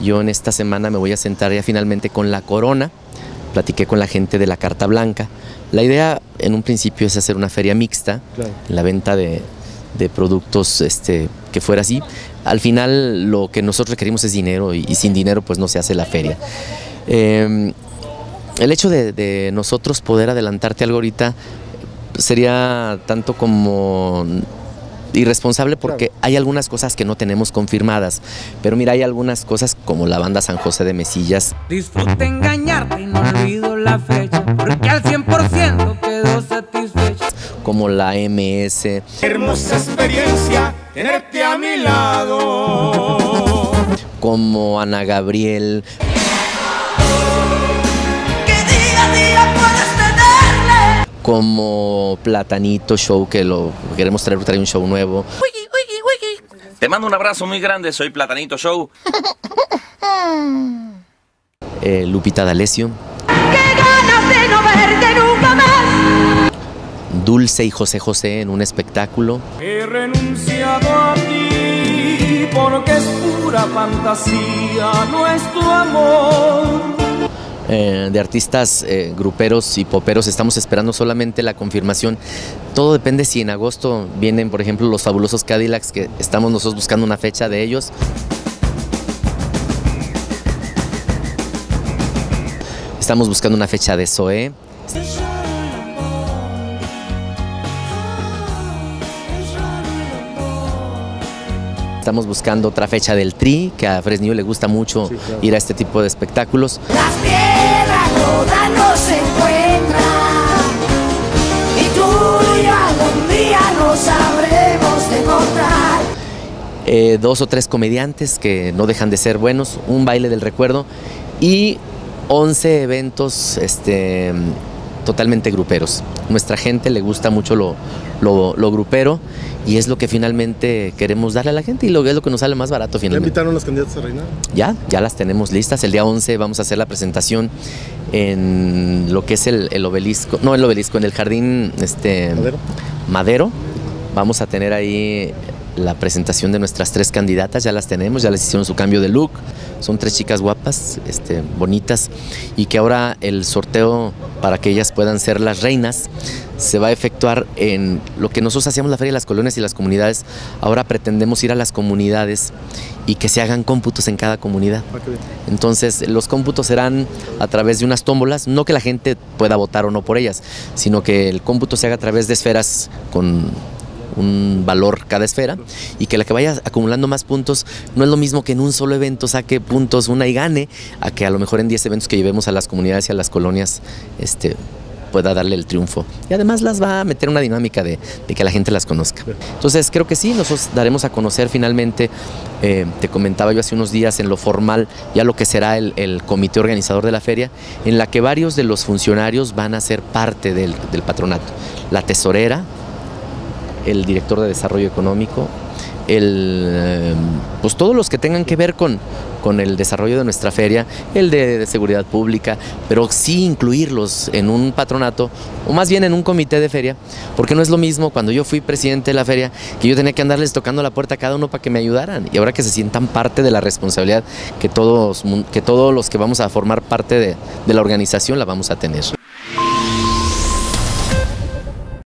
Yo en esta semana me voy a sentar ya finalmente con la corona, platiqué con la gente de la Carta Blanca. La idea en un principio es hacer una feria mixta, la venta de, productos este, que fuera así. Al final lo que nosotros requerimos es dinero y, sin dinero pues no se hace la feria. Em, el hecho de, nosotros poder adelantarte algo ahorita sería tanto como irresponsable porque hay algunas cosas que no tenemos confirmadas. Pero mira, hay algunas cosas como la banda San José de Mesillas. Disfrute engañarte y no olvido la fecha, porque al 100% quedó satisfecha. Como la MS. Hermosa experiencia tenerte a mi lado. Como Ana Gabriel. Como Platanito Show, que lo queremos traer, traer un show nuevo. Te mando un abrazo muy grande, soy Platanito Show. Eh, Lupita D'Alessio. ¡Qué ganas de no verte nunca más! Dulce y José José en un espectáculo. He renunciado a ti porque es pura fantasía nuestro amor. Eh, de artistas eh, gruperos y poperos. Estamos esperando solamente la confirmación. Todo depende si en agosto vienen, por ejemplo, los fabulosos Cadillacs, que estamos nosotros buscando una fecha de ellos. Estamos buscando una fecha de Zoe. Estamos buscando otra fecha del Tri, que a Fresnillo le gusta mucho ir a este tipo de espectáculos. Las todas nos encuentran y tú y yo algún día nos sabremos de encontrar. Eh, dos o tres comediantes que no dejan de ser buenos, un baile del recuerdo y 11 eventos este, totalmente gruperos. Nuestra gente le gusta mucho lo, lo, grupero y es lo que finalmente queremos darle a la gente y lo, es lo que nos sale más barato finalmente. ¿Ya invitaron las candidatas a reinar? Ya, ya las tenemos listas. El día 11 vamos a hacer la presentación en lo que es el, obelisco, no el obelisco, en el jardín este, Madero. Madero. Vamos a tener ahí la presentación de nuestras tres candidatas, ya las tenemos, ya les hicieron su cambio de look. Son tres chicas guapas, este, bonitas, y que ahora el sorteo para que ellas puedan ser las reinas se va a efectuar en lo que nosotros hacíamos la Feria de las Colonias y las comunidades. Ahora pretendemos ir a las comunidades y que se hagan cómputos en cada comunidad. Ah, Entonces, los cómputos serán a través de unas tómbolas, no que la gente pueda votar o no por ellas, sino que el cómputo se haga a través de esferas con un valor cada esfera y que la que vaya acumulando más puntos no es lo mismo que en un solo evento saque puntos una y gane, a que a lo mejor en 10 eventos que llevemos a las comunidades y a las colonias este, pueda darle el triunfo. Y además las va a meter una dinámica de, que la gente las conozca. Entonces creo que sí, nosotros daremos a conocer finalmente, eh, te comentaba yo hace unos días en lo formal, ya lo que será el, comité organizador de la feria, en la que varios de los funcionarios van a ser parte del, del patronato. La tesorera, el director de desarrollo económico, el, eh, pues todos los que tengan que ver con, con el desarrollo de nuestra feria, el de, seguridad pública, pero sí incluirlos en un patronato o más bien en un comité de feria, porque no es lo mismo cuando yo fui presidente de la feria que yo tenía que andarles tocando la puerta a cada uno para que me ayudaran y ahora que se sientan parte de la responsabilidad que todos, que todos los que vamos a formar parte de, de la organización la vamos a tener.